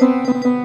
Música